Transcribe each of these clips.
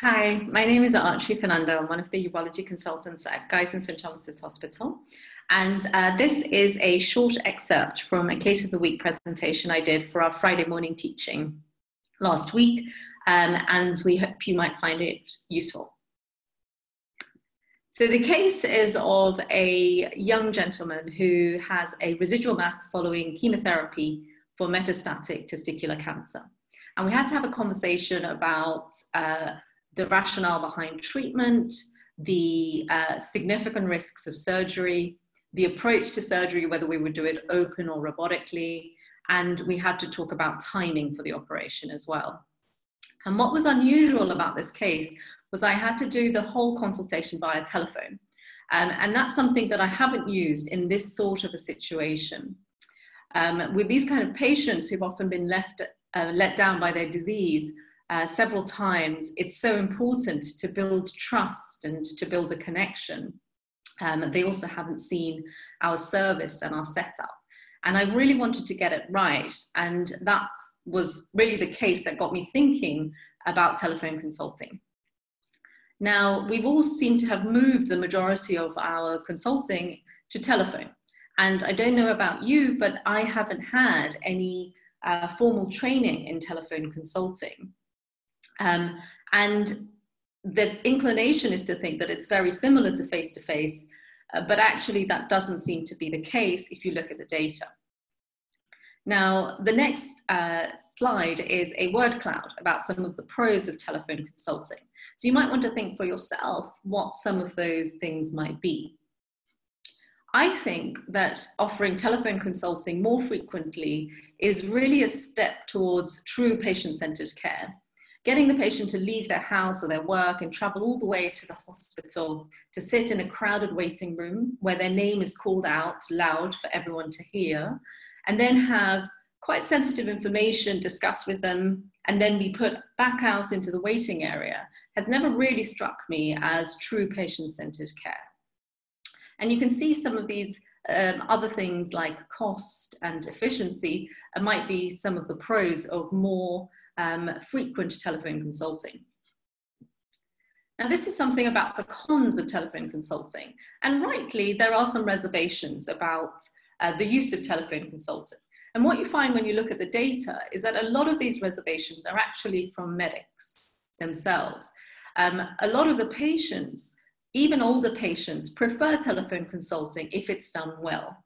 Hi, my name is Archie Fernando. I'm one of the urology consultants at Guy's and St Thomas's Hospital. And uh, this is a short excerpt from a case of the week presentation I did for our Friday morning teaching last week. Um, and we hope you might find it useful. So the case is of a young gentleman who has a residual mass following chemotherapy for metastatic testicular cancer. And we had to have a conversation about uh, the rationale behind treatment, the uh, significant risks of surgery, the approach to surgery, whether we would do it open or robotically, and we had to talk about timing for the operation as well. And what was unusual about this case was I had to do the whole consultation via telephone. Um, and that's something that I haven't used in this sort of a situation. Um, with these kind of patients who've often been left, uh, let down by their disease uh, several times, it's so important to build trust and to build a connection. Um, they also haven't seen our service and our setup. And I really wanted to get it right. And that was really the case that got me thinking about telephone consulting. Now, we've all seemed to have moved the majority of our consulting to telephone. And I don't know about you, but I haven't had any uh, formal training in telephone consulting. Um, and the inclination is to think that it's very similar to face to face, but actually that doesn't seem to be the case if you look at the data. Now, the next uh, slide is a word cloud about some of the pros of telephone consulting. So you might want to think for yourself what some of those things might be. I think that offering telephone consulting more frequently is really a step towards true patient centered care. Getting the patient to leave their house or their work and travel all the way to the hospital to sit in a crowded waiting room where their name is called out loud for everyone to hear and then have quite sensitive information discussed with them and then be put back out into the waiting area has never really struck me as true patient-centered care. And you can see some of these um, other things like cost and efficiency uh, might be some of the pros of more um, frequent telephone consulting. Now, this is something about the cons of telephone consulting. And rightly, there are some reservations about uh, the use of telephone consulting. And what you find when you look at the data is that a lot of these reservations are actually from medics themselves. Um, a lot of the patients, even older patients, prefer telephone consulting if it's done well.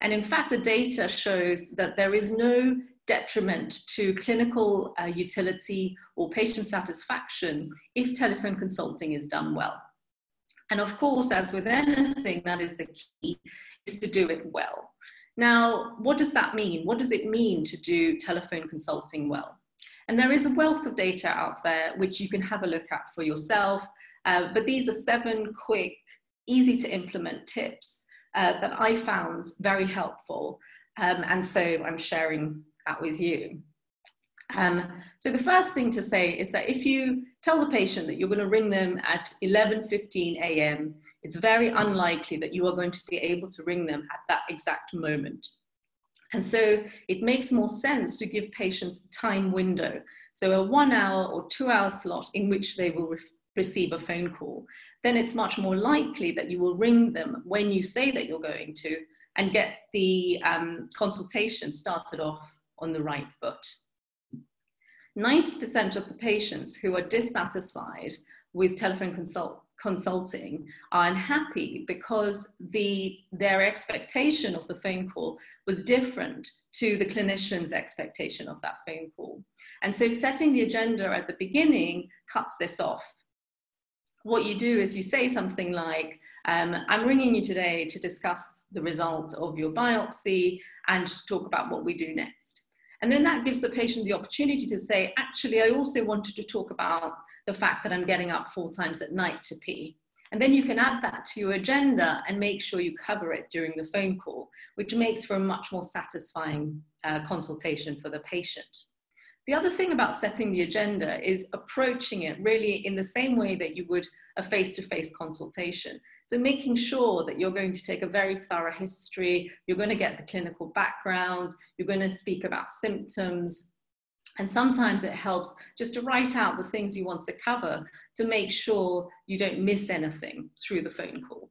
And in fact, the data shows that there is no detriment to clinical uh, utility or patient satisfaction if telephone consulting is done well. And of course, as with anything, that is the key, is to do it well. Now, what does that mean? What does it mean to do telephone consulting well? And there is a wealth of data out there which you can have a look at for yourself. Uh, but these are seven quick, easy to implement tips uh, that I found very helpful. Um, and so I'm sharing that with you. Um, so the first thing to say is that if you tell the patient that you're going to ring them at 11.15 a.m it's very unlikely that you are going to be able to ring them at that exact moment. And so it makes more sense to give patients a time window. So a one hour or two hour slot in which they will receive a phone call. Then it's much more likely that you will ring them when you say that you're going to and get the um, consultation started off on the right foot. 90% of the patients who are dissatisfied with telephone consult consulting are unhappy because the their expectation of the phone call was different to the clinician's expectation of that phone call and so setting the agenda at the beginning cuts this off what you do is you say something like um, i'm ringing you today to discuss the result of your biopsy and to talk about what we do next and then that gives the patient the opportunity to say, actually, I also wanted to talk about the fact that I'm getting up four times at night to pee. And then you can add that to your agenda and make sure you cover it during the phone call, which makes for a much more satisfying uh, consultation for the patient. The other thing about setting the agenda is approaching it really in the same way that you would a face to face consultation. So making sure that you're going to take a very thorough history, you're going to get the clinical background, you're going to speak about symptoms, And sometimes it helps just to write out the things you want to cover to make sure you don't miss anything through the phone call.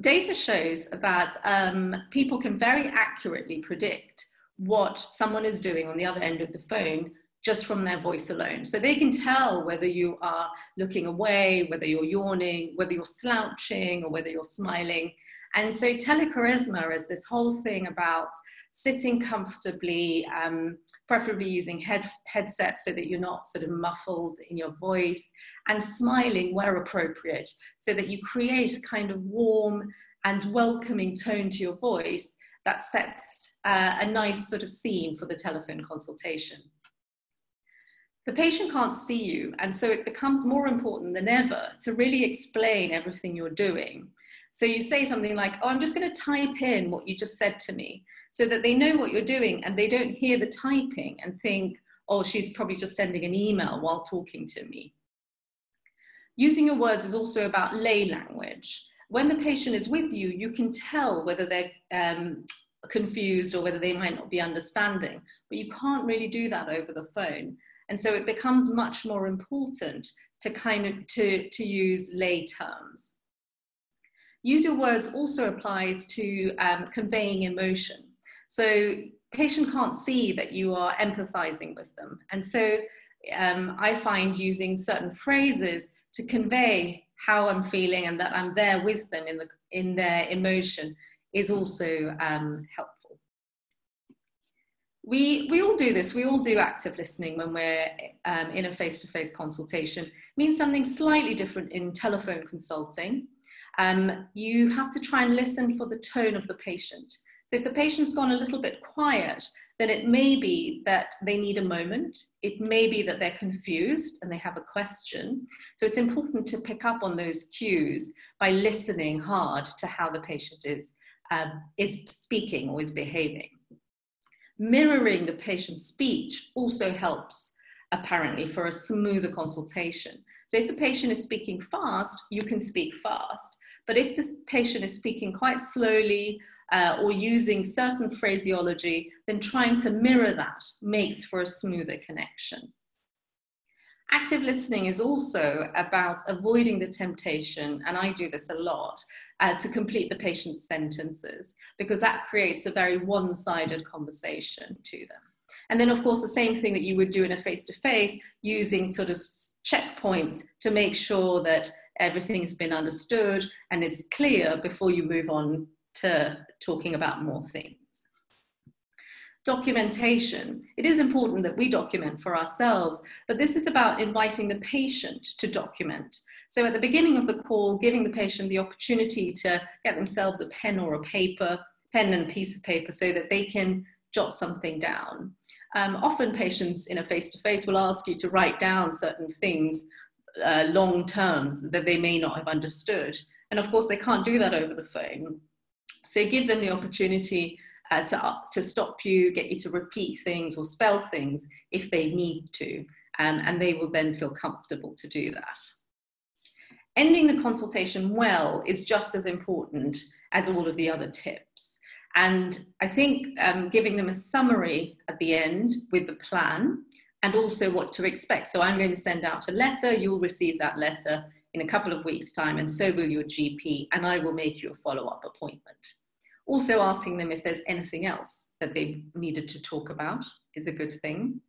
Data shows that um, people can very accurately predict what someone is doing on the other end of the phone just from their voice alone. So they can tell whether you are looking away, whether you're yawning, whether you're slouching, or whether you're smiling. And so telecharisma is this whole thing about sitting comfortably, um, preferably using head, headsets so that you're not sort of muffled in your voice, and smiling where appropriate so that you create a kind of warm and welcoming tone to your voice that sets uh, a nice sort of scene for the telephone consultation. The patient can't see you, and so it becomes more important than ever to really explain everything you're doing. So you say something like, Oh, I'm just going to type in what you just said to me, so that they know what you're doing and they don't hear the typing and think, Oh, she's probably just sending an email while talking to me. Using your words is also about lay language. When the patient is with you, you can tell whether they're um, confused or whether they might not be understanding, but you can't really do that over the phone. And so it becomes much more important to kind of to, to use lay terms. Use your words also applies to um, conveying emotion. So patient can't see that you are empathizing with them. And so um, I find using certain phrases to convey how I'm feeling and that I'm there with them in, the, in their emotion is also um, helpful. We we all do this. We all do active listening when we're um, in a face-to-face consultation. It means something slightly different in telephone consulting. Um, you have to try and listen for the tone of the patient. So if the patient's gone a little bit quiet then it may be that they need a moment. It may be that they're confused and they have a question. So it's important to pick up on those cues by listening hard to how the patient is um, is speaking or is behaving. Mirroring the patient's speech also helps apparently for a smoother consultation. So if the patient is speaking fast, you can speak fast. But if the patient is speaking quite slowly uh, or using certain phraseology, then trying to mirror that makes for a smoother connection. Active listening is also about avoiding the temptation, and I do this a lot, uh, to complete the patient's sentences, because that creates a very one sided conversation to them. And then, of course, the same thing that you would do in a face to face, using sort of checkpoints to make sure that everything's been understood and it's clear before you move on to talking about more things documentation. It is important that we document for ourselves, but this is about inviting the patient to document. So at the beginning of the call, giving the patient the opportunity to get themselves a pen or a paper, pen and piece of paper, so that they can jot something down. Um, often patients in a face-to-face will ask you to write down certain things, uh, long terms that they may not have understood. And of course, they can't do that over the phone. So give them the opportunity uh, to, uh, to stop you, get you to repeat things or spell things if they need to, um, and they will then feel comfortable to do that. Ending the consultation well is just as important as all of the other tips. And I think um, giving them a summary at the end with the plan and also what to expect. So I'm going to send out a letter, you'll receive that letter in a couple of weeks' time, and so will your GP, and I will make you a follow up appointment. Also asking them if there's anything else that they needed to talk about is a good thing.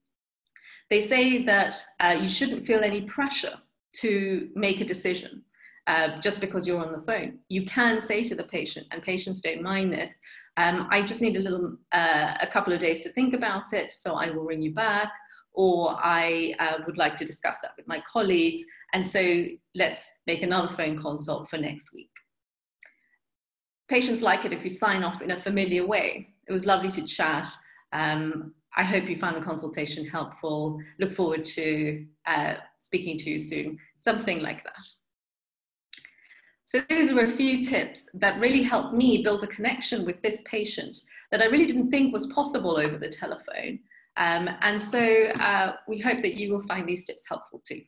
They say that uh, you shouldn't feel any pressure to make a decision uh, just because you're on the phone. You can say to the patient, and patients don't mind this, um, I just need a little, uh, a couple of days to think about it, so I will ring you back, or I uh, would like to discuss that with my colleagues, and so let's make another phone consult for next week patients like it if you sign off in a familiar way. It was lovely to chat. Um, I hope you found the consultation helpful. Look forward to uh, speaking to you soon. Something like that. So those were a few tips that really helped me build a connection with this patient that I really didn't think was possible over the telephone. Um, and so uh, we hope that you will find these tips helpful too.